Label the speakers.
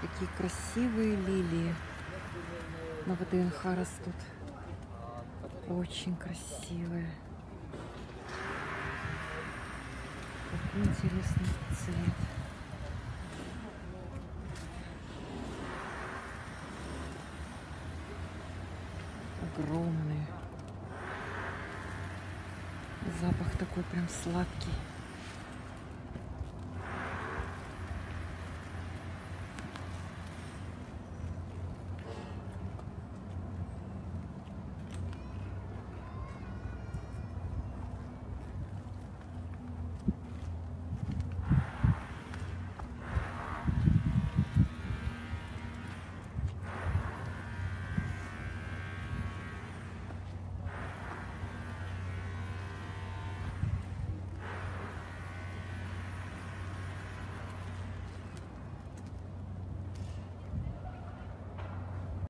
Speaker 1: Такие красивые лилии на ВДНХ растут. Очень красивые. Какой интересный цвет. Огромные. Запах такой прям сладкий.